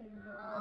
Oh,